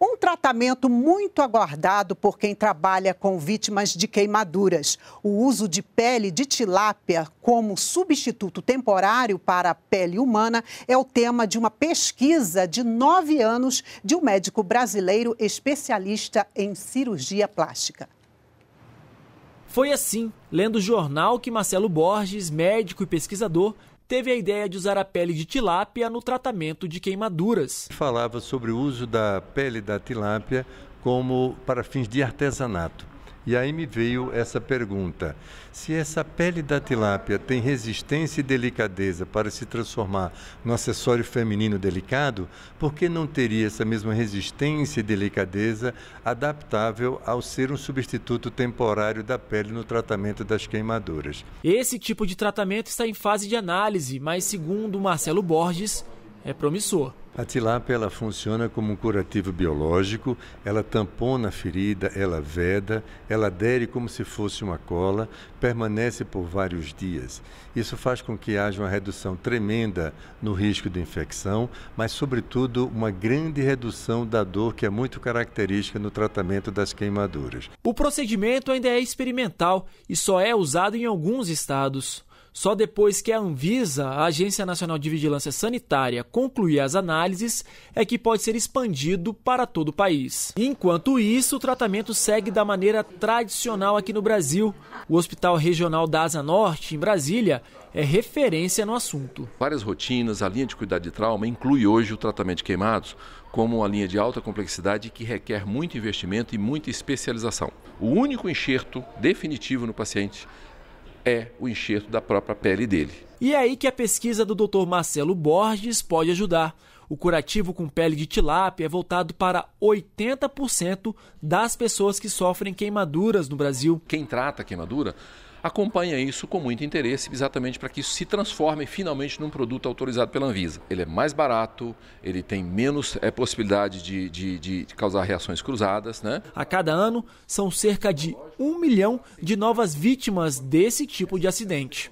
Um tratamento muito aguardado por quem trabalha com vítimas de queimaduras. O uso de pele de tilápia como substituto temporário para a pele humana é o tema de uma pesquisa de nove anos de um médico brasileiro especialista em cirurgia plástica. Foi assim, lendo o jornal, que Marcelo Borges, médico e pesquisador, teve a ideia de usar a pele de tilápia no tratamento de queimaduras. Falava sobre o uso da pele da tilápia como para fins de artesanato. E aí me veio essa pergunta: se essa pele da tilápia tem resistência e delicadeza para se transformar no acessório feminino delicado, por que não teria essa mesma resistência e delicadeza adaptável ao ser um substituto temporário da pele no tratamento das queimaduras? Esse tipo de tratamento está em fase de análise, mas segundo Marcelo Borges, é promissor. A tilápia ela funciona como um curativo biológico, ela tampona a ferida, ela veda, ela adere como se fosse uma cola, permanece por vários dias. Isso faz com que haja uma redução tremenda no risco de infecção, mas, sobretudo, uma grande redução da dor que é muito característica no tratamento das queimaduras. O procedimento ainda é experimental e só é usado em alguns estados. Só depois que a Anvisa, a Agência Nacional de Vigilância Sanitária, concluir as análises, é que pode ser expandido para todo o país. Enquanto isso, o tratamento segue da maneira tradicional aqui no Brasil. O Hospital Regional da Asa Norte, em Brasília, é referência no assunto. Várias rotinas, a linha de cuidado de trauma inclui hoje o tratamento de queimados como uma linha de alta complexidade que requer muito investimento e muita especialização. O único enxerto definitivo no paciente é o enxerto da própria pele dele. E é aí que a pesquisa do Dr. Marcelo Borges pode ajudar. O curativo com pele de tilápia é voltado para 80% das pessoas que sofrem queimaduras no Brasil. Quem trata a queimadura acompanha isso com muito interesse, exatamente para que isso se transforme finalmente num produto autorizado pela Anvisa. Ele é mais barato, ele tem menos é, possibilidade de, de, de, causar reações cruzadas. Né? A cada ano, são cerca de um milhão de novas vítimas desse tipo de acidente.